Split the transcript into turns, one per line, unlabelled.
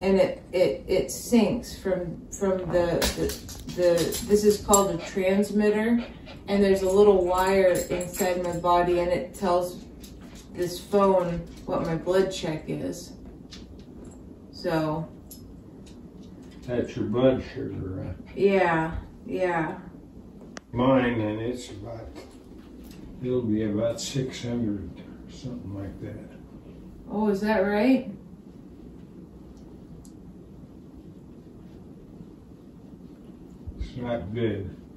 and it it it syncs from from the the, the this is called a transmitter and there's a little wire inside my body and it tells this phone what my blood check is so
That's your blood sugar, right?
yeah yeah
Mine, and it's about, it'll be about six hundred, something like that.
oh is that right
not good.